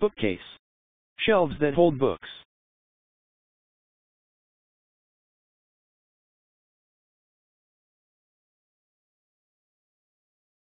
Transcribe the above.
Bookcase. Shelves that hold books.